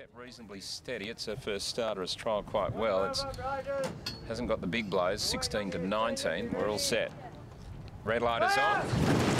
kept reasonably steady. It's her first starter. It's trialled quite well. It hasn't got the big blows, 16 to 19. We're all set. Red light is on.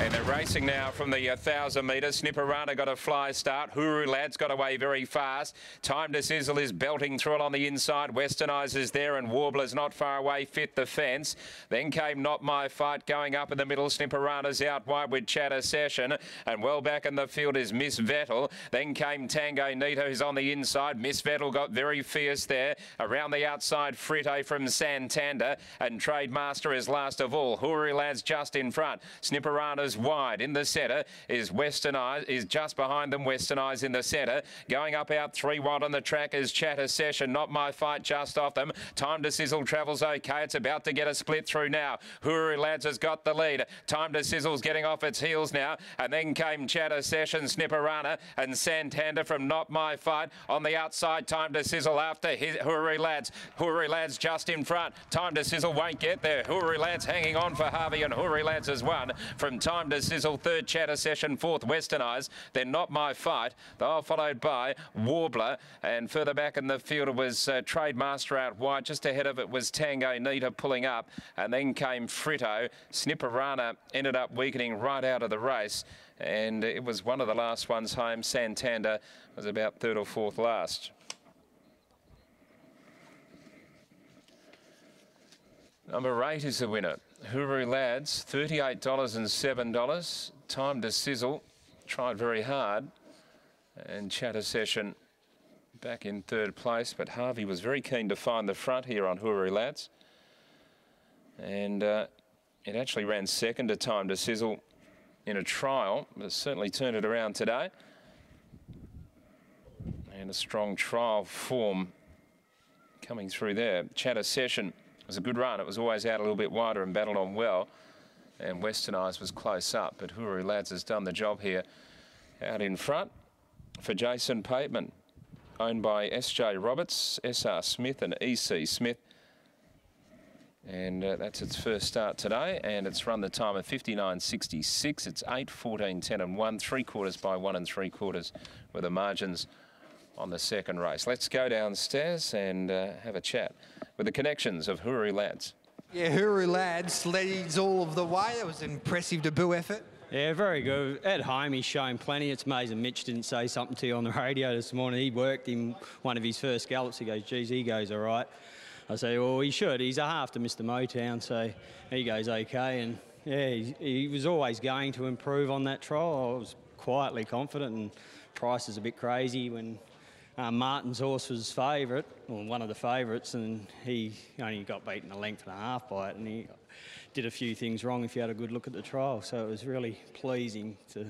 And they're racing now from the 1,000 metres. Snipperana got a fly start. Huru Lad's got away very fast. Time to Sizzle is belting through on the inside. Westernizer's there and Warbler's not far away. Fit the fence. Then came Not My Fight going up in the middle. Snipperana's out wide with Chatter Session. And well back in the field is Miss Vettel. Then came Tango Nita who's on the inside. Miss Vettel got very fierce there. Around the outside, Fritte from Santander. And Trade Master is last of all. Huru Lad's just in front. Snipperana's wide. In the centre is Western Eyes, is just behind them. Western Eyes in the centre. Going up out three wide on the track is Chatter Session. Not my fight just off them. Time to Sizzle travels okay. It's about to get a split through now. Huru Lads has got the lead. Time to Sizzle's getting off its heels now. And then came Chatter Session, Snipperana and Santander from Not My Fight. On the outside, Time to Sizzle after Huru Lads. Huru Lads just in front. Time to Sizzle won't get there. Huru Lads hanging on for Harvey and Huru Lads has won from Time time to sizzle. Third chatter session, fourth Western Eyes. Then Not My Fight. They are followed by Warbler. And further back in the field it was uh, Trade Master out wide. Just ahead of it was Tango Nita pulling up. And then came Fritto. Snipperana ended up weakening right out of the race. And it was one of the last ones home. Santander was about third or fourth last. Number eight is the winner. Huru Lads, $38 and $7. Time to sizzle. Tried very hard. And Chatter Session back in third place. But Harvey was very keen to find the front here on Huru Lads. And uh, it actually ran second to Time to Sizzle in a trial. But certainly turned it around today. And a strong trial form coming through there. Chatter Session was a good run. It was always out a little bit wider and battled on well. And Western Eyes was close up, but Huru Lads has done the job here. Out in front for Jason Pateman, owned by S.J. Roberts, S.R. Smith and E.C. Smith. And uh, that's its first start today, and it's run the time of 59.66. It's 8, 14, 10 and 1, three quarters by one and three quarters with the margins on the second race. Let's go downstairs and uh, have a chat with the connections of Huru Lads. Yeah, Huru Lads leads all of the way. That was an impressive debut effort. Yeah, very good. At home, he's shown plenty. It's amazing Mitch didn't say something to you on the radio this morning. He worked in one of his first gallops. He goes, geez, he goes all right. I say, well, he should. He's a half to Mr. Motown, so he goes okay. And yeah, he, he was always going to improve on that trial. I was quietly confident, and price is a bit crazy when uh, Martin's horse was favourite, or one of the favourites, and he only got beaten a length and a half by it, and he did a few things wrong if you had a good look at the trial. So it was really pleasing to.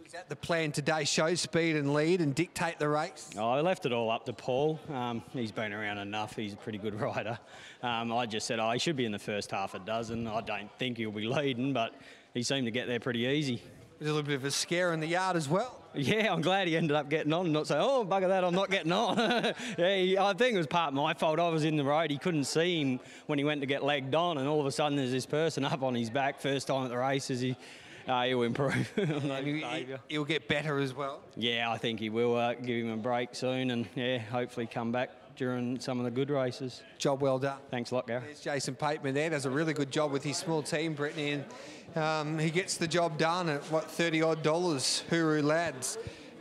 Was that the plan today? Show speed and lead and dictate the race? Oh, I left it all up to Paul. Um, he's been around enough. He's a pretty good rider. Um, I just said, oh, he should be in the first half a dozen. I don't think he'll be leading, but he seemed to get there pretty easy. There's a little bit of a scare in the yard as well. Yeah, I'm glad he ended up getting on, not saying, oh, bugger that, I'm not getting on. yeah, he, I think it was part of my fault. I was in the road. He couldn't see him when he went to get legged on, and all of a sudden there's this person up on his back, first time at the races. He, uh, he'll improve. he, will get better as well. Yeah, I think he will. Uh, give him a break soon, and yeah, hopefully come back during some of the good races. Job well done. Thanks a lot, Gary. There's Jason Pateman there. Does a really good job with his small team, Brittany, and um, he gets the job done at what 30 odd dollars. Huru lads.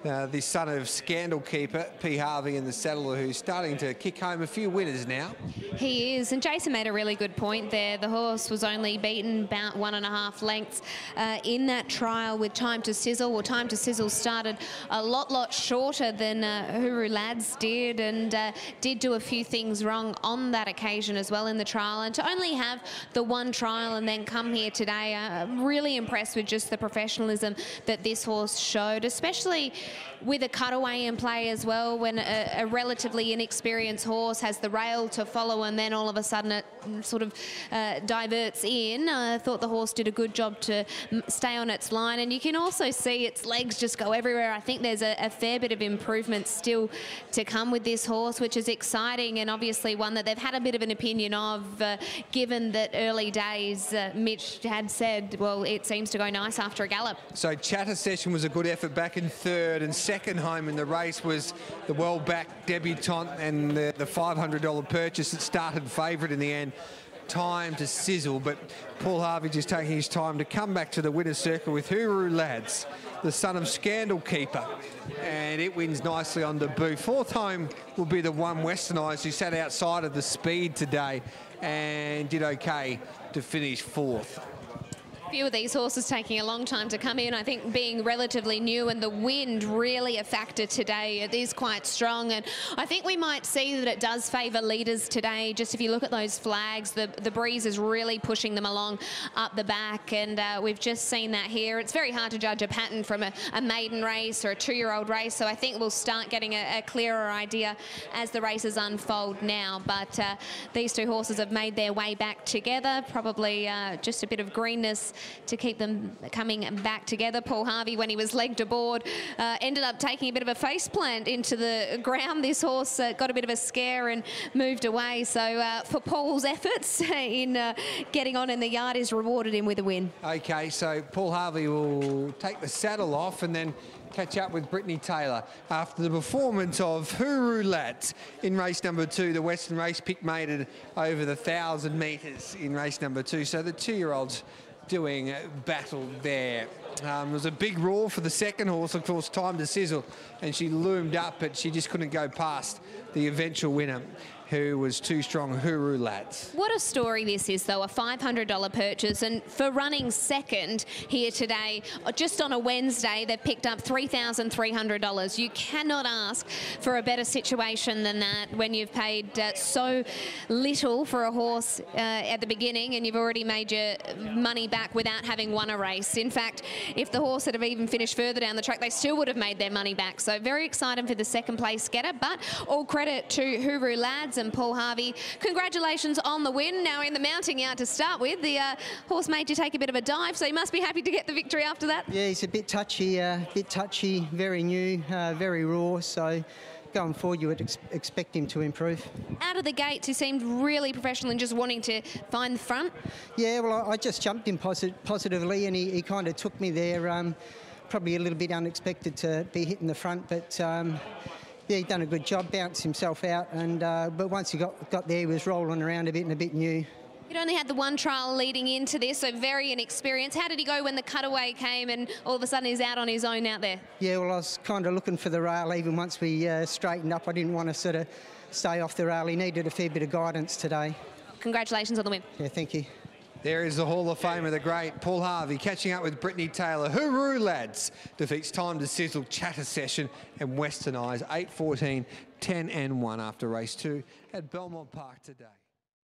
Uh, the son of scandal keeper P. Harvey in the saddle, who's starting to kick home a few winners now. He is, and Jason made a really good point there. The horse was only beaten about one and a half lengths uh, in that trial with Time to Sizzle. Well, Time to Sizzle started a lot, lot shorter than uh, Huru Lads did, and uh, did do a few things wrong on that occasion as well in the trial. And to only have the one trial and then come here today, uh, I'm really impressed with just the professionalism that this horse showed, especially with a cutaway in play as well when a, a, relatively inexperienced horse has the rail to follow and then all of a sudden it sort of uh, diverts in. I thought the horse did a good job to stay on its line and you can also see its legs just go everywhere. I think there's a, a fair bit of improvement still to come with this horse which is exciting and obviously one that they've had a bit of an opinion of uh, given that early days uh, Mitch had said well it seems to go nice after a gallop. So Chatter Session was a good effort back in third third and second home in the race was the well-backed debutante and the, the $500 purchase that started favourite in the end. Time to sizzle, but Paul Harvey just taking his time to come back to the winner's circle with Huru Lads, the son of Scandal Keeper, and it wins nicely on debut. Fourth home will be the one Westernised who sat outside of the speed today and did okay to finish fourth few of these horses taking a long time to come in. I think being relatively new and the wind really a factor today. It is quite strong and I think we might see that it does favour leaders today. Just if you look at those flags, the, the breeze is really pushing them along up the back and uh, we've just seen that here. It's very hard to judge a pattern from a, a maiden race or a two-year-old race so I think we'll start getting a, a, clearer idea as the races unfold now. But uh, these two horses have made their way back together, probably uh, just a bit of greenness to keep them coming back together. Paul Harvey, when he was legged aboard, uh, ended up taking a bit of a face plant into the ground. This horse uh, got a bit of a scare and moved away. So uh, for Paul's efforts in uh, getting on in the yard is rewarded him with a win. Okay, so Paul Harvey will take the saddle off and then catch up with Brittany Taylor after the performance of Huru Lads in race number two. The Western race pick made it over the 1,000 metres in race number two. So the two-year-olds doing battle there. Um, it was a big roar for the second horse, of course, time to sizzle, and she loomed up, but she just couldn't go past the eventual winner who was too strong, Huru Lads. What a story this is, though, a $500 purchase. And for running second here today, just on a Wednesday, they've picked up $3,300. You cannot ask for a better situation than that when you've paid uh, so little for a horse uh, at the beginning and you've already made your money back without having won a race. In fact, if the horse had have even finished further down the track, they still would have made their money back. So very exciting for the second place getter, but all credit to Huru Lads and Paul Harvey. Congratulations on the win. Now in the mounting yard to start with, the uh, horse made you take a bit of a dive, so you must be happy to get the victory after that. Yeah, he's a bit touchy, a uh, bit touchy, very new, uh, very raw, so going forward, you would ex expect him to improve. Out of the gates, he seemed really professional and just wanting to find the front. Yeah, well, I, I just jumped him posit positively, and he, he kind of took me there. Um, probably a little bit unexpected to be hitting the front, but um, yeah, he'd done a good job, bounced himself out, and uh, but once he got got there, he was rolling around a bit and a bit new. He'd only had the one trial leading into this, so very inexperienced. How did he go when the cutaway came and all of a sudden he's out on his own out there? Yeah, well, I was kind of looking for the rail even once we uh, straightened up. I didn't want to sort of stay off the rail. He needed a fair bit of guidance today. Congratulations on the win. Yeah, thank you. There is the Hall of Famer, the great Paul Harvey, catching up with Brittany Taylor. Huru lads defeats Time to Sizzle, Chatter Session and Western Eyes 8-14, 10 and 1 after race two at Belmont Park today.